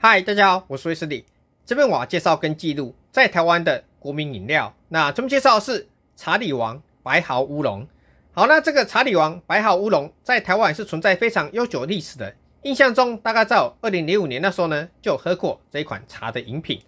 嗨，大家好，我是威斯利。这边我要介绍跟记录在台湾的国民饮料。那这边介绍是茶里王白毫乌龙。好，那这个茶里王白毫乌龙在台湾是存在非常悠久历史的。印象中，大概在二零零五年那时候呢，就喝过这一款茶的饮品。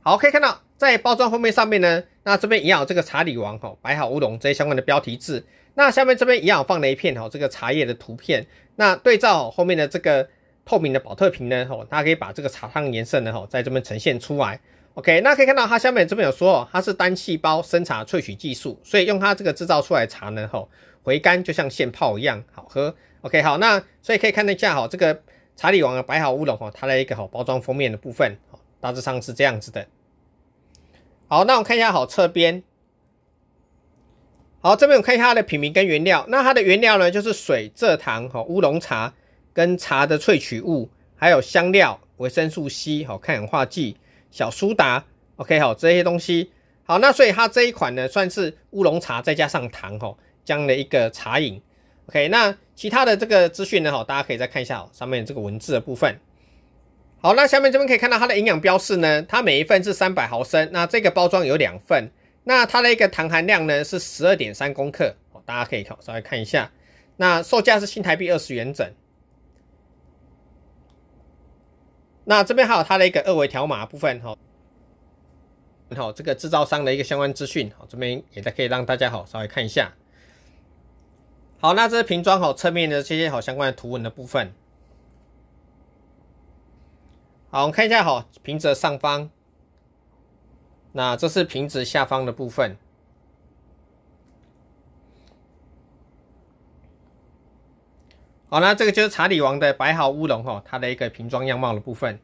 好，可以看到在包装封面上面呢，那这边一样有这个茶里王哈白毫乌龙这些相关的标题字。那下面这边一样放了一片哈这个茶叶的图片。那对照后面的这个。透明的保特瓶呢，吼，大家可以把这个茶汤颜色呢，吼，在这边呈现出来。OK，那可以看到它下面这边有说，它是单细胞生茶萃取技术，所以用它这个制造出来的茶呢，吼，回甘就像现泡一样好喝。OK，好，那所以可以看得下，哈，这个茶里王的白毫乌龙，哈，它的一个好包装封面的部分，好，大致上是这样子的。好，那我们看一下，好，侧边，好，这边我看一下它的品名跟原料，那它的原料呢，就是水、蔗糖、哈乌龙茶。跟茶的萃取物，还有香料、维生素 C、好抗氧化剂、小苏打，OK 好这些东西，好那所以它这一款呢算是乌龙茶再加上糖哈这样的一个茶饮，OK 那其他的这个资讯呢哈大家可以再看一下上面这个文字的部分。好那下面这边可以看到它的营养标示呢，它每一份是三百毫升，那这个包装有两份，那它的一个糖含量呢是十二点三公克，大家可以稍微看一下，那售价是新台币二十元整。那这边还有它的一个二维条码部分哈，好，这个制造商的一个相关资讯，好，这边也可以让大家好稍微看一下。好，那这是瓶装好侧面的这些好相关的图文的部分。好，我们看一下好瓶子上方，那这是瓶子下方的部分。好，那这个就是茶里王的白毫乌龙哈，它的一个瓶装样貌的部分。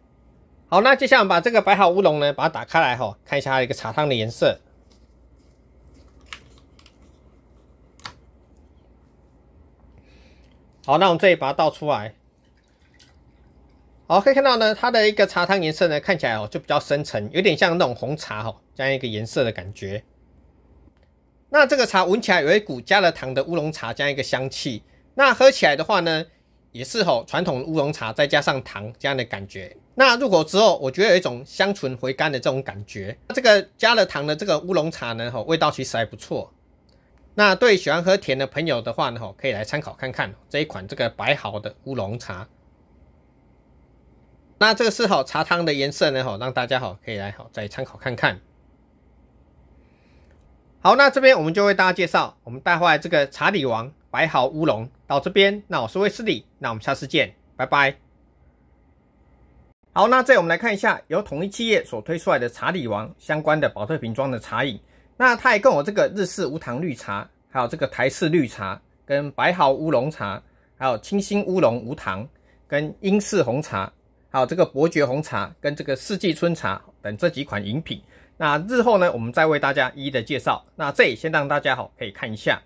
好，那接下来我们把这个白毫乌龙呢，把它打开来哈，看一下它的一个茶汤的颜色。好，那我们这里把它倒出来。好，可以看到呢，它的一个茶汤颜色呢，看起来哦就比较深沉，有点像那种红茶哈这样一个颜色的感觉。那这个茶闻起来有一股加了糖的乌龙茶这样一个香气。那喝起来的话呢，也是吼传统乌龙茶再加上糖这样的感觉。那入口之后，我觉得有一种香醇回甘的这种感觉。这个加了糖的这个乌龙茶呢，吼味道其实还不错。那对喜欢喝甜的朋友的话呢，吼可以来参考看看这一款这个白毫的乌龙茶。那这个是好茶汤的颜色呢，吼让大家好可以来好再参考看看。好，那这边我们就为大家介绍我们带回来这个茶里王。白毫乌龙到这边，那我是威斯利，那我们下次见，拜拜。好，那这我们来看一下由统一企业所推出来的茶里王相关的保特瓶装的茶饮，那它也跟我这个日式无糖绿茶，还有这个台式绿茶，跟白毫乌龙茶，还有清新乌龙无糖，跟英式红茶，还有这个伯爵红茶，跟这个四季春茶等这几款饮品。那日后呢，我们再为大家一一的介绍。那这里先让大家好可以看一下。